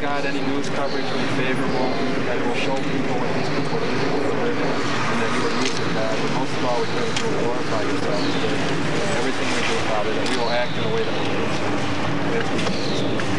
got any news coverage will be favorable, that will show people what these people are doing for a living, and that you are using that. But most of all, we pray that you will glorify yourself today. Everything we do, Father, that we will act in a way that will please you.